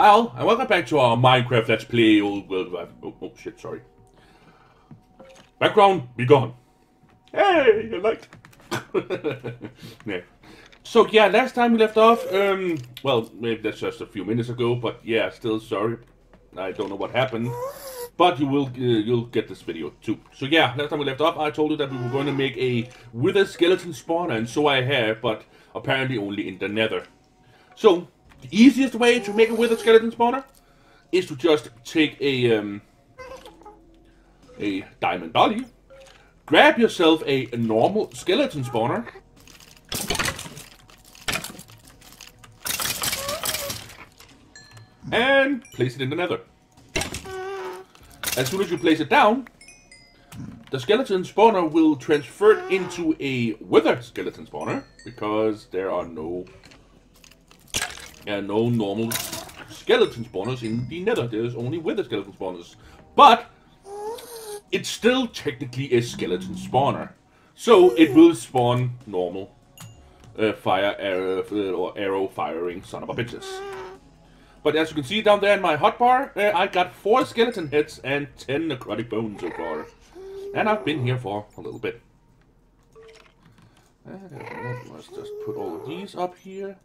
Hi and welcome back to our Minecraft Let's Play Old World Wide- Oh, oh shit, sorry. Background, be gone. Hey, you liked. yeah. So yeah, last time we left off, um, well, maybe that's just a few minutes ago, but yeah, still sorry. I don't know what happened, but you will uh, you'll get this video too. So yeah, last time we left off, I told you that we were going to make a wither skeleton spawner, and so I have, but apparently only in the Nether. So the easiest way to make a wither skeleton spawner is to just take a um, a diamond dolly, grab yourself a normal skeleton spawner, and place it in the nether. As soon as you place it down, the skeleton spawner will transfer into a wither skeleton spawner because there are no uh, no normal skeleton spawners in the nether. There's only wither skeleton spawners. But it's still technically a skeleton spawner. So it will spawn normal uh, fire arrow, uh, or arrow firing son of a bitches. But as you can see down there in my hotbar, uh, I got four skeleton heads and ten necrotic bones so far. And I've been here for a little bit. Uh, let's just put all of these up here.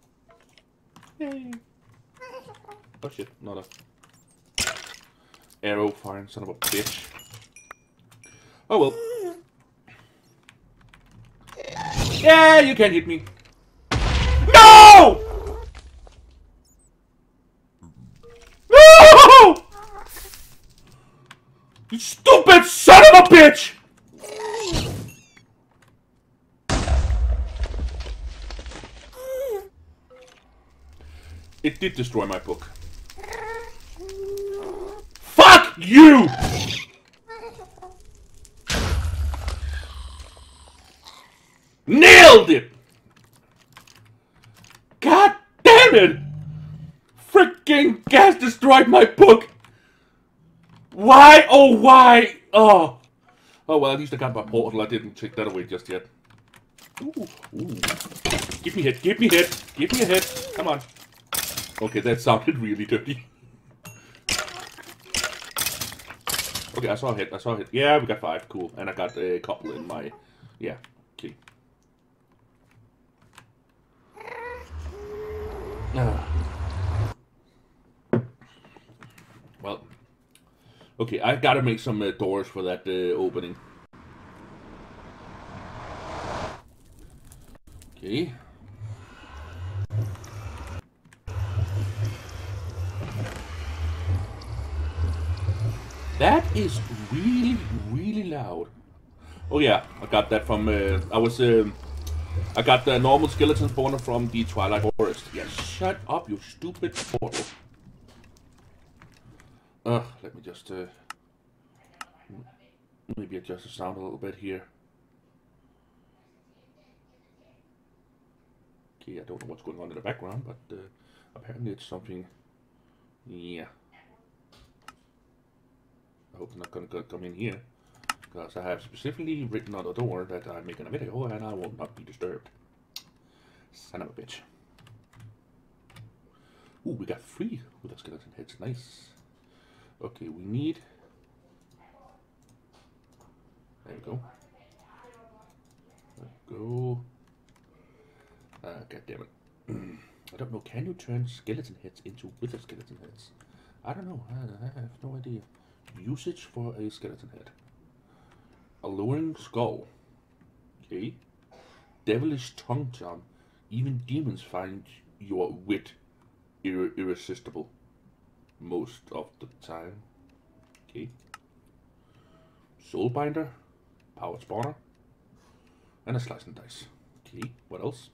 Oh shit, not a arrow firing son of a bitch. Oh well. Yeah, you can't hit me. No! No! You stupid son of a bitch! It did destroy my book. Fuck you! Nailed it! God damn it! Freaking ghast destroyed my book! Why? Oh, uh. why? Oh. Oh, well, at least I got my portal. I didn't take that away just yet. Ooh, ooh. Give me hit, give me hit, give me a hit. Come on. Okay, that sounded really dirty. Okay, I saw a hit, I saw a hit. Yeah, we got five, cool. And I got a couple in my... Yeah, okay. Well, okay, I gotta make some uh, doors for that uh, opening. Okay. That is really, really loud. Oh yeah, I got that from. Uh, I was. Um, I got the normal skeleton spawner from the Twilight Forest. Yeah, shut up, you stupid portal. Let me just. Uh, maybe adjust the sound a little bit here. Okay, I don't know what's going on in the background, but uh, apparently it's something. Yeah. I hope it's not gonna come in here. Because I have specifically written on the door that I'm making a video and I will not be disturbed. Son of a bitch. Ooh, we got three with skeleton heads. Nice. Okay, we need. There we go. There we go. Ah, God damn it. I don't know. Can you turn skeleton heads into wither skeleton heads? I don't know. I, I have no idea. Usage for a skeleton head. Alluring skull. Okay. Devilish tongue charm. Even demons find your wit ir- irresistible. Most of the time. Okay. Soulbinder. Power spawner. And a slice and dice. Okay. What else?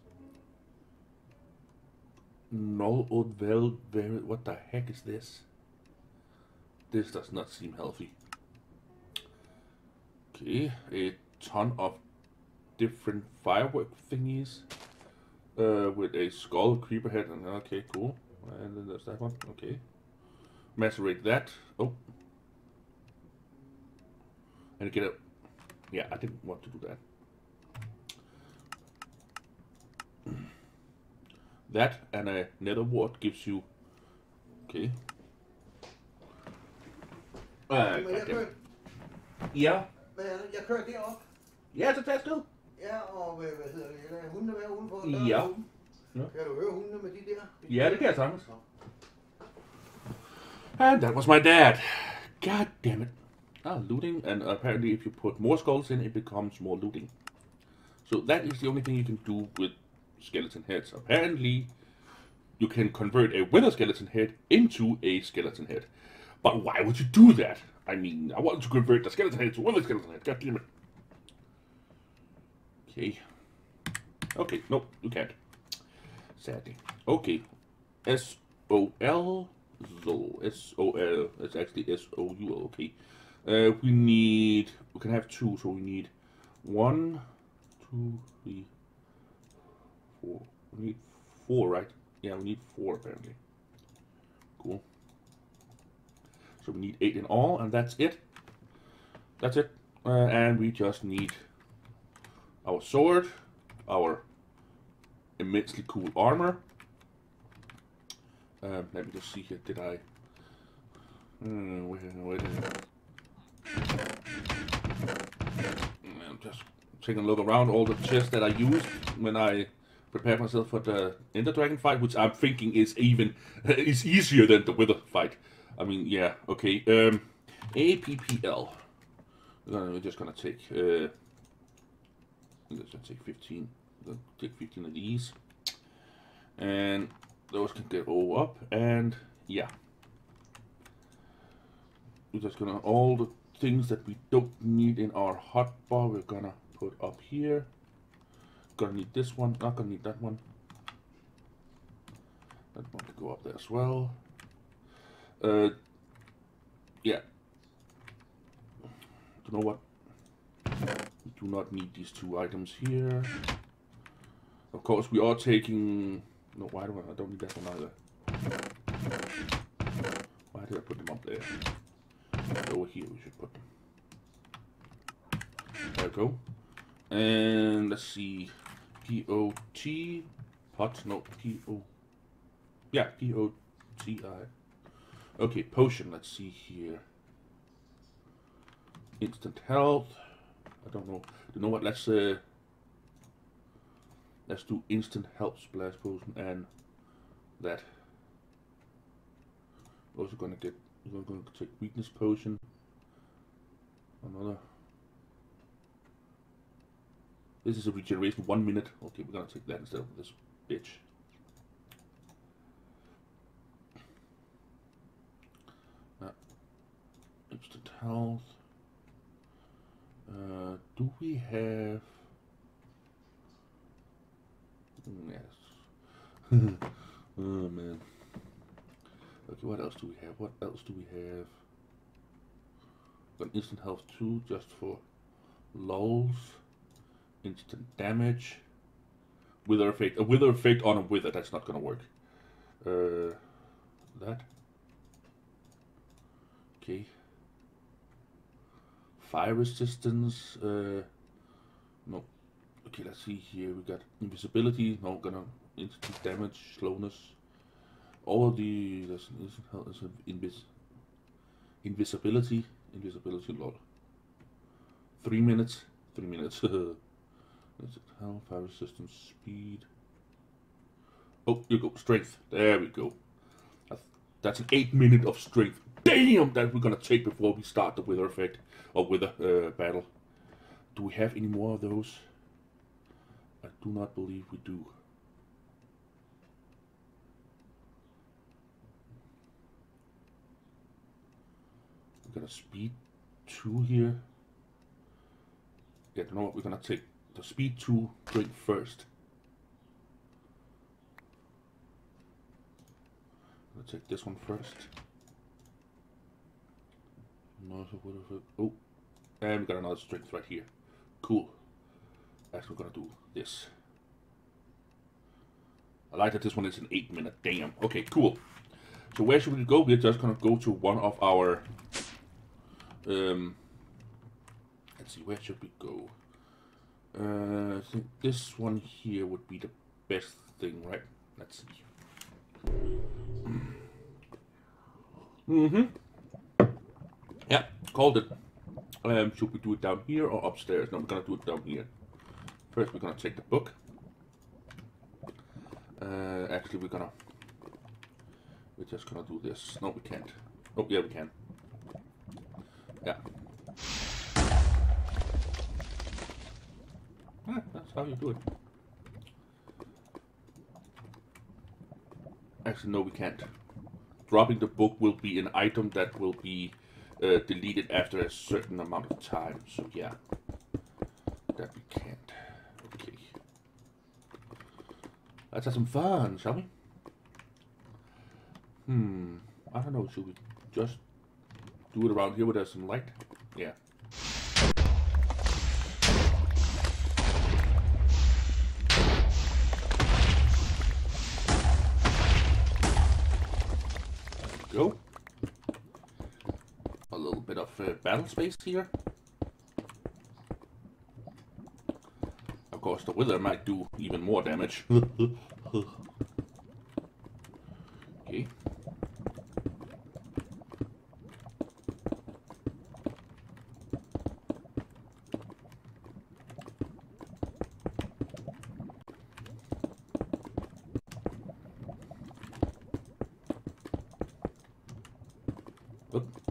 Null old very what the heck is this? This does not seem healthy. Okay, a ton of different firework thingies. Uh, with a skull creeper head and okay, cool. And then there's that one. Okay. Macerate that. Oh. And get a yeah, I didn't want to do that. That and a nether wart gives you Okay. Uh, Men goddamn. kørte, Ja. men kørte derop. Ja, så tag afsted. Ja, og hvad, hvad hedder det? Der er hundene med udenfor. døren Ja. er. Ja. Kan du høre hundene med de der? Ja, det kan jeg sagtens. And that was my dad. God damn it. Ah, looting, and apparently if you put more skulls in, it becomes more looting. So that is the only thing you can do with skeleton heads. Apparently, you can convert a wither skeleton head into a skeleton head. But why would you do that? I mean, I wanted to convert the skeleton head to a wither skeleton head. God damn it. Okay. Okay, no, you can't. Sadly. Okay. S O L Zol. S O L. It's actually S O U L. Okay. Uh, we need. We can have two, so we need one, two, three, four. We need four, right? Yeah, we need four apparently. Cool. So we need eight in all, and that's it. That's it. Uh, and we just need our sword, our immensely cool armor. Um, let me just see here. Did I? Hmm, wait, wait, wait. I'm just taking a look around all the chests that I used when I prepared myself for the Ender Dragon fight, which I'm thinking is even is easier than the Wither fight. I mean, yeah, okay. Um, APPL. We're, just gonna take. Uh, let's just take 15. We'll take 15 of these. And those can get all up. And yeah. We're just gonna, all the things that we don't need in our hotbar, we're gonna put up here. Gonna need this one, not gonna need that one. That one to go up there as well. Uh, yeah. Don't know what? We do not need these two items here. Of course, we are taking. No, why do I? I don't need that one either. Why did I put them up there? Over here, we should put them. There we go. And let's see. P O T. Pot. No, P O. Yeah, P O T I. Okay, potion. Let's see here. Instant health. I don't know. You know what? Let's uh. Let's do instant health splash potion and that. Also gonna get. We're gonna take weakness potion. Another. This is a regeneration one minute. Okay, we're gonna take that instead of this bitch. Instant health. Uh, do we have? Yes. oh man. Okay, what else do we have? What else do we have? Got instant health too, just for lulls. Instant damage. Wither effect. A wither effect on a wither. That's not gonna work. Uh, that. Okay. Fire resistance. Uh, no. Okay, let's see here. We got invisibility. No, gonna instant damage, slowness. All of the there's invis invisibility. Invisibility. Lol. Three minutes. Three minutes. Instant health, fire resistance, speed. Oh, you go strength. There we go. That's, that's an eight minute of strength. Damn, that we're gonna take before we start the wither effect or wither uh, battle. Do we have any more of those? I do not believe we do. We're gonna speed two here. Yeah, you know what? We're gonna take the speed two drink first. Take this one first. No, so what if it- Oh, and we got another strength right here. Cool. Actually, we're gonna do this. I like that this one is an eight minute. Damn. Okay, cool. So where should we go? We're just gonna go to one of our. Um. Let's see. Where should we go? Uh, I think this one here would be the best thing, right? Let's see. Mm-hmm. Yeah, called it. Um, should we do it down here or upstairs? No, we're gonna do it down here. First, we're gonna take the book. Uh, actually, we're gonna... We're just gonna do this. No, we can't. Oh, yeah, we can. Yeah. Ah, that's how you do it. Actually, no, we can't. Dropping the book will be an item that will be uh, deleted after a certain amount of time. So yeah, that we can't. Okay. Let's have some fun, shall we? Hmm. I don't know. Should we just do it around here where there's some light? Yeah. go. A little bit of uh, battle space here. Of course, the wither might do even more damage. okay. Oop.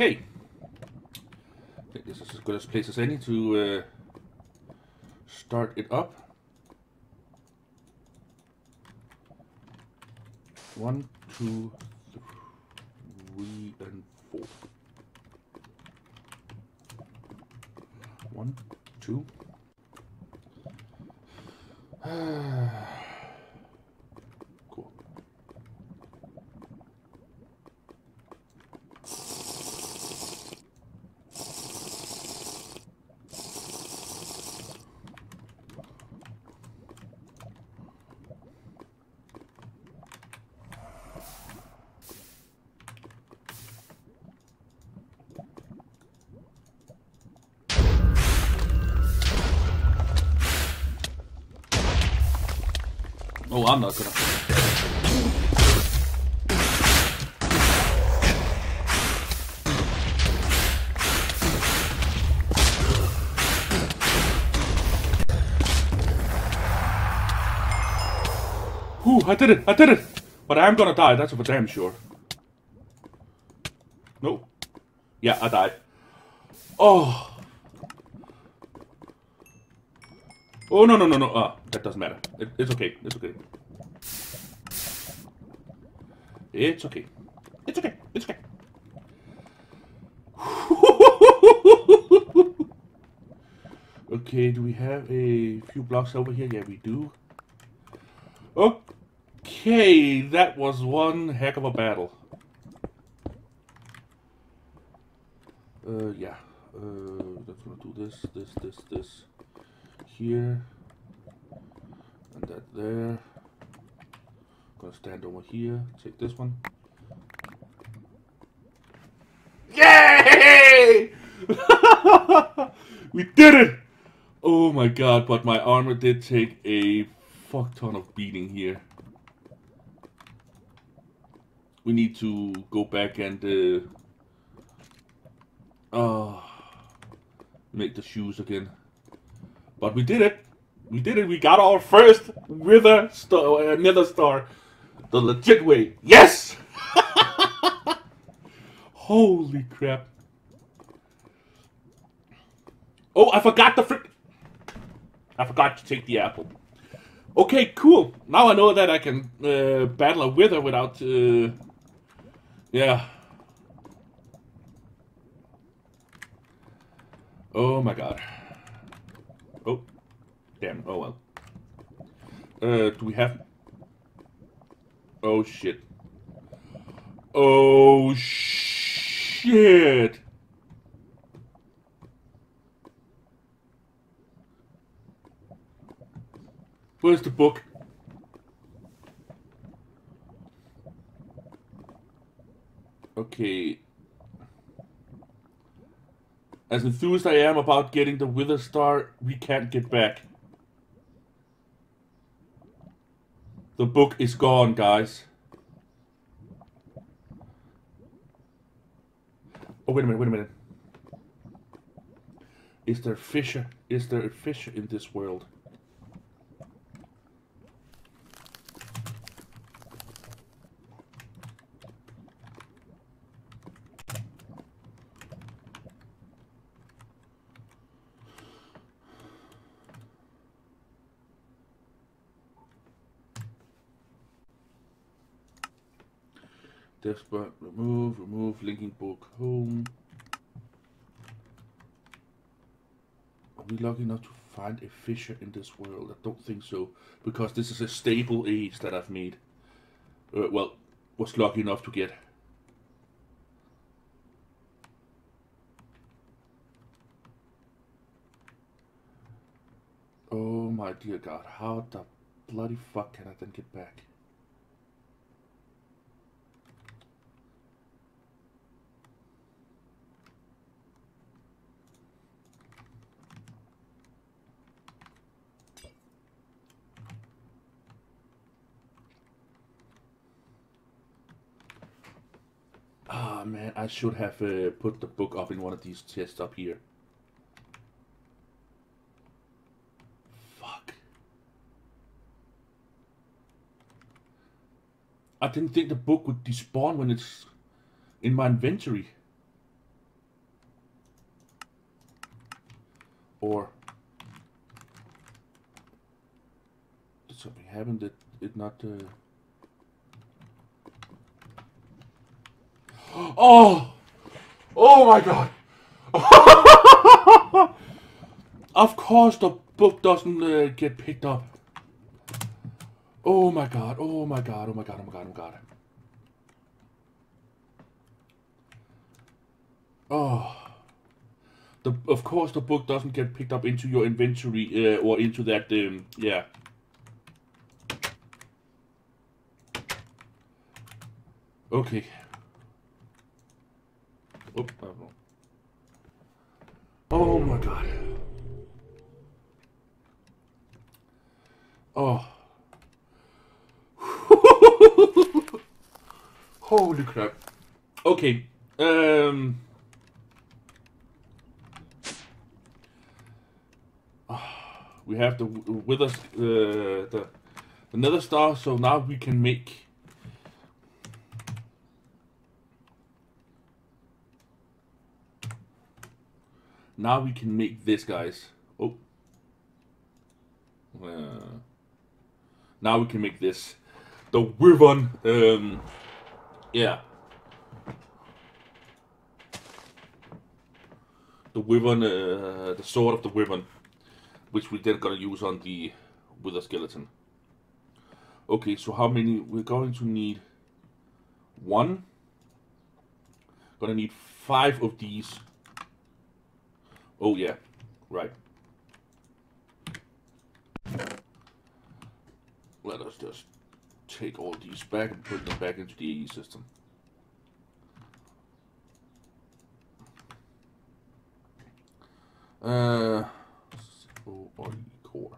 Okay. I think this is as good a place as any to uh, start it up. One, two, three, and four. One, two. cool. Oh, I'm not gonna. Whew, I did it! I did it! But I'm gonna die, that's for damn sure. No. Yeah, I died. Oh. Oh, no, no, no, no. Ah, that doesn't matter. It, it's okay. It's okay. It's okay. It's okay. It's okay. okay, do we have a few blocks over here? Yeah, we do. Okay, that was one heck of a battle. Uh, yeah. Uh, that's gonna do this, this, this, this here, and that there. Gonna stand over here, take this one. Yay! we did it! Oh my god, but my armor did take a fuck ton of beating here. We need to go back and uh, uh, make the shoes again. But we did it. We did it. We got our first Wither star, uh, Nether star, the legit way. Yes! Holy crap! Oh, I forgot the frick. I forgot to take the apple. Okay, cool. Now I know that I can uh, battle a Wither without. Uh, yeah. Oh my god. Oh. Damn. Oh well. Uh, do we have... Oh shit. Oh shit! Where's the book? Okay. As enthused I am about getting the Wither Star, we can't get back. The book is gone, guys. Oh, wait a minute, wait a minute. Is there fissure? Is there a fissure in this world? Desperate, remove, remove, linking book, home. Are we lucky enough to find a fissure in this world? I don't think so, because this is a stable age that I've made. Uh, well, was lucky enough to get. Oh my dear God, how the bloody fuck can I then get back? Ah man, I should have uh, put the book up in one of these chests up here. Fuck. I didn't think the book would despawn when it's in my inventory. Or did something happen that it not uh... Oh! Oh my god! of course the book doesn't uh, get picked up. Oh my god, oh my god, oh my god, oh my god, oh my god. Oh. The, of course the book doesn't get picked up into your inventory uh, or into that, um, yeah. Okay. I. Oh my god. Oh. Holy crap. Okay. Um. We have the with us uh, the the nether star, so now we can make Now we can make this, guys. Oh. Uh, now we can make this. The Wyvern. Um, yeah. The Wyvern, uh, the sword of the Wyvern. Which we're then gonna use on the Wither skeleton. Okay, so how many? We're going to need one. Gonna need five of these Oh yeah, right. Let us just take all these back and put them back into the AE system. Uh, ORE core.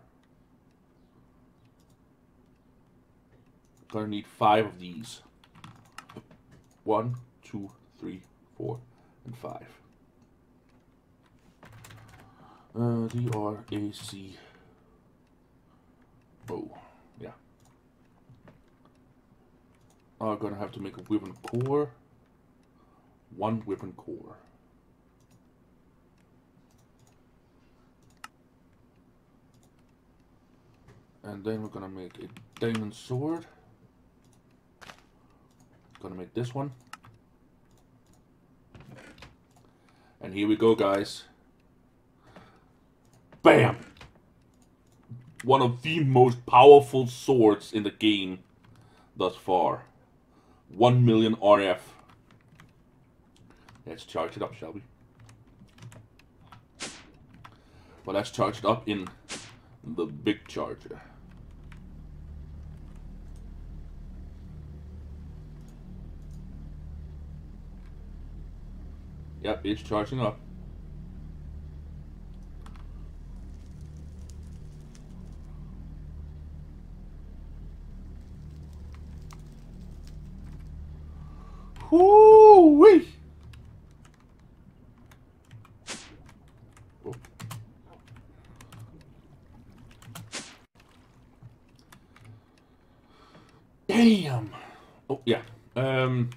Gonna need five of these. One, two, three, four, and five. Uh, D-R-A-C. Oh, yeah. I'm gonna have to make a weapon core. One weapon core. And then we're gonna make a diamond sword. Gonna make this one. And here we go, guys. Bam! One of the most powerful swords in the game thus far. 1 million RF. Let's charge it up, shall we? Well, let's charge it up in the big charger. Yep, it's charging up. Whoo-wee! Oh. Damn! Oh, yeah. Um...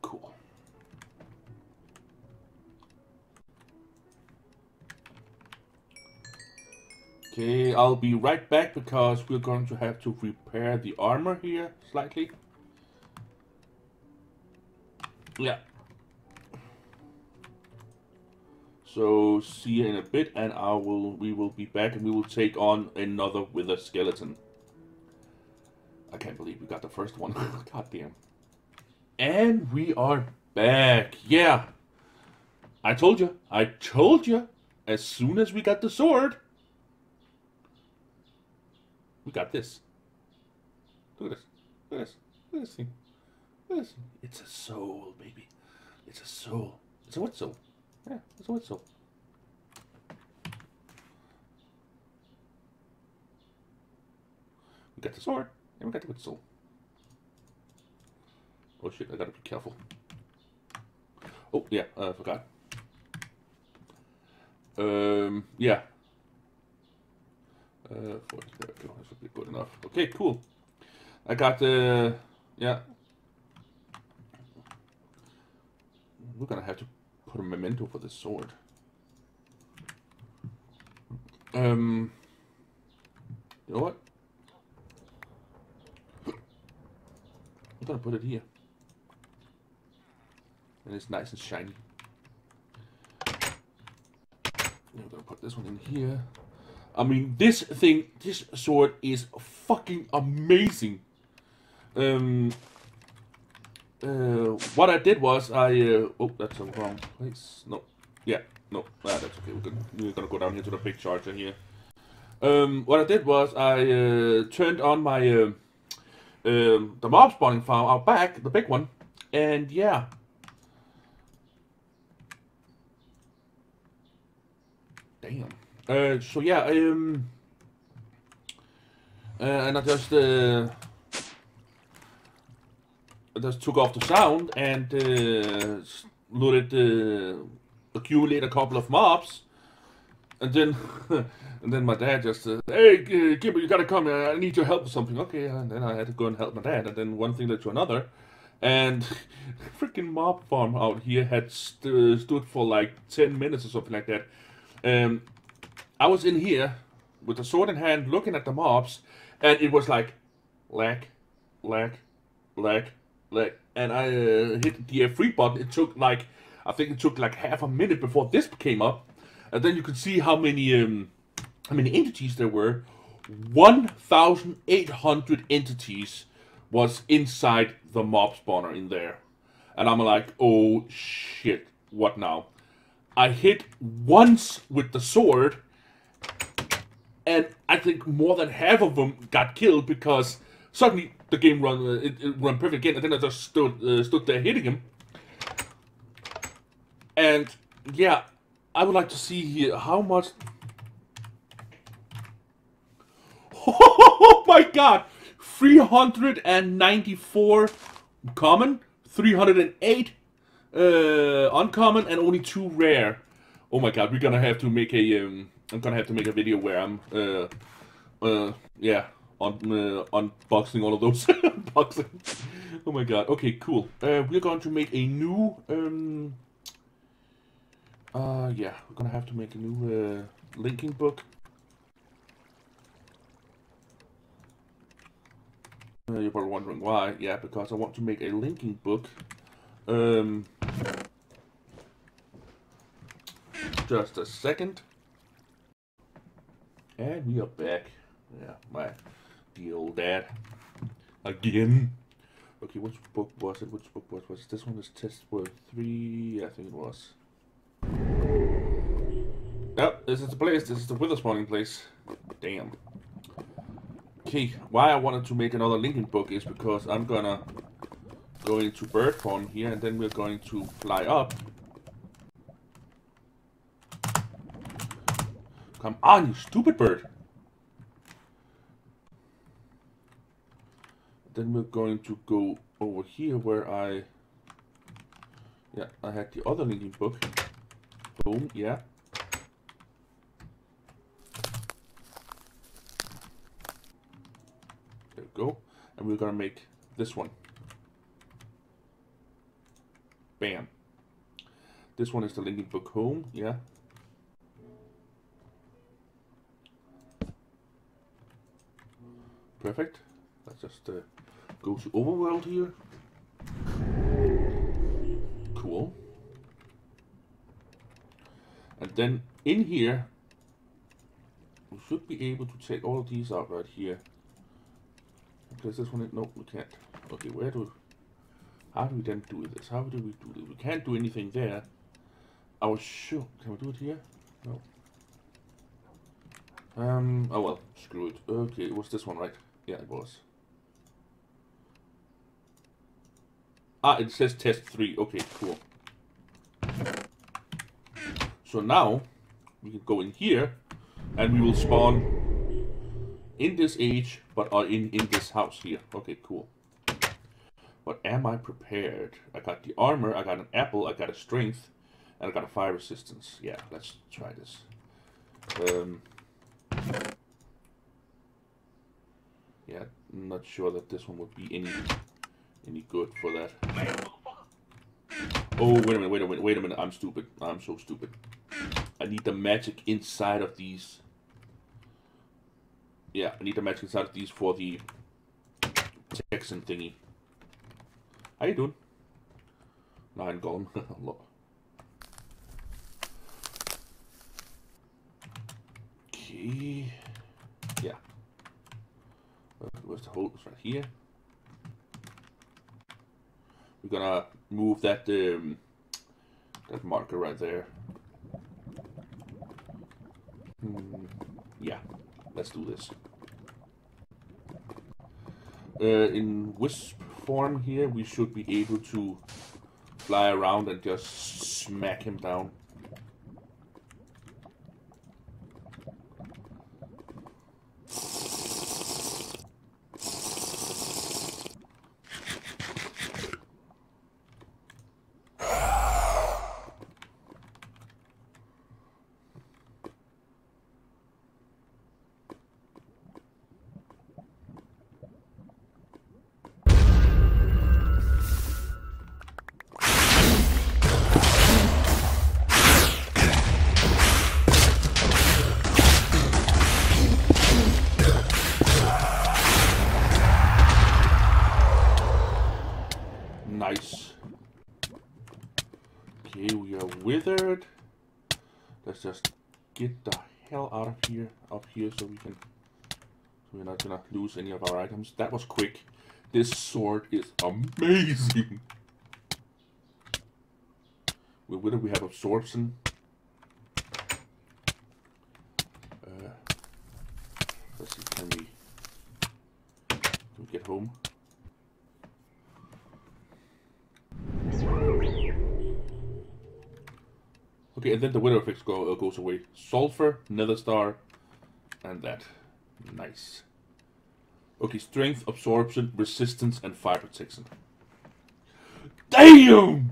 Cool. Okay, I'll be right back because we're going to have to repair the armor here slightly. Yeah. So see you in a bit and I will we will be back and we will take on another with a skeleton. I can't believe we got the first one. God damn. And we are back. Yeah. I told you. I told you. As soon as we got the sword, we got this. Look at this. Look at this. Look at this thing. Look at this. thing. It's a soul, baby. It's a soul. It's a what soul? Yeah, it's a what soul. We got the sword, and we got the wood soul. Oh shit, I gotta be careful. Oh, yeah, I forgot. Um, yeah, uh, 40, there we go. This will be good enough. Okay, cool. I got the, yeah. We're gonna have to put a memento for this sword. Um, you know what? I'm gonna put it here. And it's nice and shiny. I'm gonna put this one in here. I mean, this thing, this sword is fucking amazing. Um, uh, what I did was I, uh, oh, that's the wrong place. No, yeah, no, ah, that's okay. We're gonna, we're gonna go down here to the big charger here. Um, what I did was I uh, turned on my uh, um, the mob spawning farm out back, the big one, and yeah. Damn. Uh, so yeah, um, uh, and I just uh, I just took off the sound and uh, s- uh, accumulate a couple of mobs, and then and then my dad just uh, hey uh, Gibber, you gotta come here. I need your help with something. Okay, and then I had to go and help my dad, and then one thing led to another. And freaking mob farm out here had st- stood for like 10 minutes or something like that. Um, I was in here with the sword in hand looking at the mobs, and it was like, lag, lag, lag, lag. And I uh, hit the F3 button. It took like, I think it took like half a minute before this came up. And then you could see how many, um, how many entities there were. 1,800 entities was inside the mob spawner in there. And I'm like, oh shit, what now? I hit once with the sword, and I think more than half of them got killed because suddenly the game run uh, it, it run perfect again, and then I just stood uh, stood there hitting him. And yeah, I would like to see here how much. Oh my god! 394 common, 308 uh, uncommon, and only two rare. Oh my god, we're gonna have to make a. Um, I'm gonna have to make a video where I'm. Uh, uh, yeah, on uh, unboxing all of those unboxing. Oh my god. Okay, cool. Uh, we're going to make a new. Um, uh, yeah, we're gonna have to make a new uh, linking book. Uh, you're probably wondering why. Yeah, because I want to make a linking book. Um, just a second. And we are back. Yeah, my dear old dad. Again. Okay, which book was it? Which book was it? This one is test word three, I think it was. Yep, this is the place. This is the wither spawning place. Damn. Okay, why I wanted to make another linking book is because I'm gonna go into bird form here and then we're going to fly up. Come on, you stupid bird. then we're going to go over here where I, yeah, I had the other linking book. Boom, yeah. There we go. And we're gonna make this one. Bam. This one is the linking book home, yeah. Perfect. Let's just uh, go to overworld here. Cool. And then in here, we should be able to take all these out right here. Place this one. No, we can't. Okay, where do how do we then do this? How do we do this? We can't do anything there. I was sure. Can we do it here? No. Um. Oh well. Screw it. Okay, was this one, right? Yeah, it was. Ah, it says test three. Okay, cool. So now we can go in here, and we will spawn in this age, but are in in this house here. Okay, cool. But am I prepared? I got the armor, I got an apple, I got a strength, and I got a fire resistance. Yeah, let's try this. Um, yeah, I'm not sure that this one would be any any good for that. Oh, wait a minute, wait a minute, wait a minute. I'm stupid. I'm so stupid. I need the magic inside of these. Yeah, I need the magic inside of these for the Texan thingy. How you doing? Nine gone. okay. Where's the hole? Right here. We're gonna move that um, that marker right there. Hmm, yeah, let's do this. Uh, in Wisp form here, we should be able to fly around and just smack him down. Withered. Let's just get the hell out of here, up here, so we can, so we're not gonna lose any of our items. That was quick. This sword is amazing. With wither, we have absorption. Uh, let's see, can we, can we get home? Okay, and then the wither effects go, uh, goes away. Sulfur, nether star, and that. Nice. Okay, strength, absorption, resistance, and fire protection. Damn!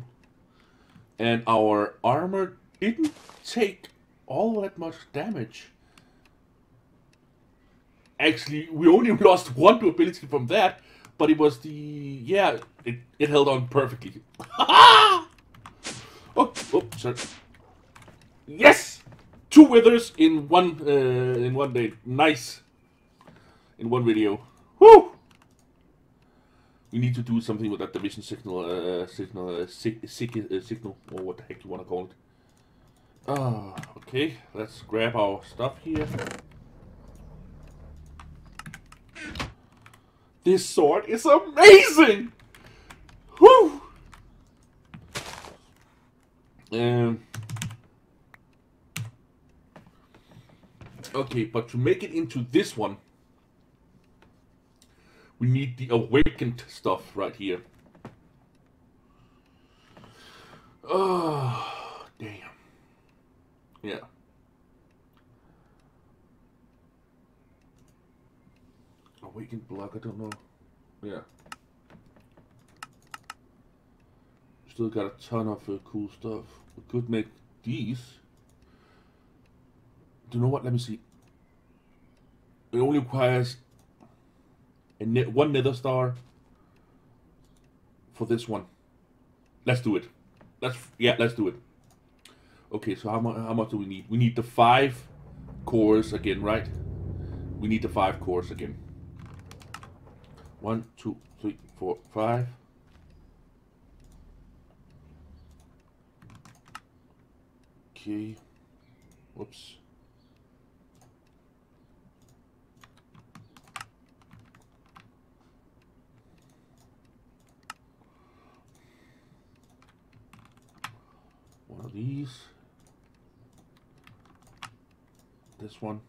And our armor didn't take all that much damage. Actually, we only lost one ability from that, but it was the yeah, it, it held on perfectly. oh, oh, sorry. Yes, two withers in one uh, in one day. Nice. In one video. Woo! We need to do something with that division signal, uh, signal, uh, sig sig uh, signal, or what the heck you want to call it. Ah, okay. Let's grab our stuff here. This sword is amazing! Woo! Um. Okay, but to make it into this one, we need the awakened stuff right here. Oh, damn. Yeah. Awakened block, I don't know. Yeah. Still got a ton of uh, cool stuff. We could make these. You know what? Let me see. It only requires a ne- one nether star for this one. Let's do it. Let's yeah, let's do it. Okay, so how much how much do we need? We need the five cores again, right? We need the five cores again. One, two, three, four, five. Okay. Whoops. Of these. This one.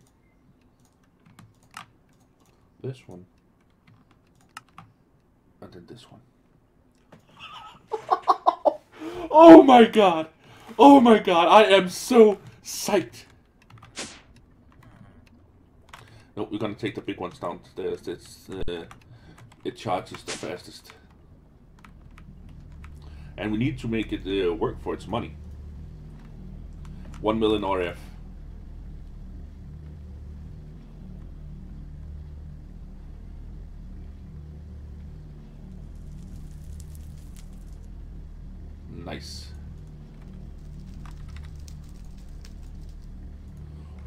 This one. And then this one. oh my god! Oh my god, I am so psyched! No, we're gonna take the big ones downstairs. It's, uh, it charges the fastest. And we need to make it uh, work for its money. 1 million RF. Nice.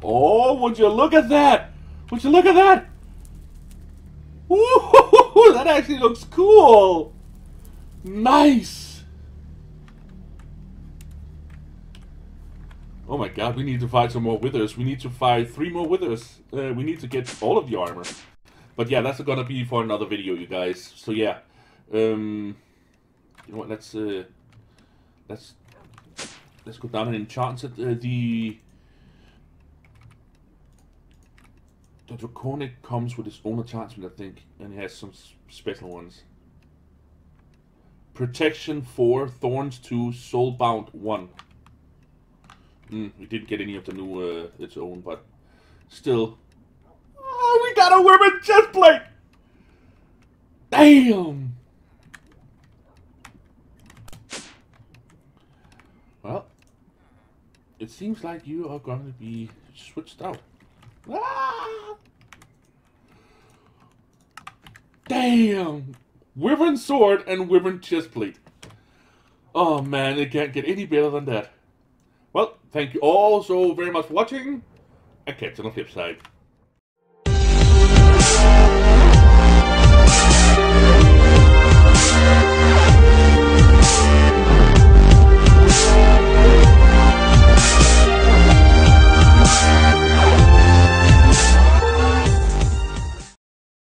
Oh, would you look at that? Would you look at that? That actually looks cool. Nice. Oh my god, we need to fight some more withers. We need to fight three more withers. Uh, we need to get all of the armor. But yeah, that's gonna be for another video, you guys. So yeah, um, you know what? Let's uh, let's let's go down and enchant it. Uh, the the draconic comes with its own enchantment, I think, and it has some special ones. Protection four, thorns two, soulbound one. Mm, we didn't get any of the new uh, its own, but still. Oh, we got a Wyvern chest plate. Damn. Well, it seems like you are going to be switched out. Ah! Damn! Wyvern sword and Wyvern chest plate. Oh man, it can't get any better than that. Well, thank you all so very much for watching, and catch you on the flip side.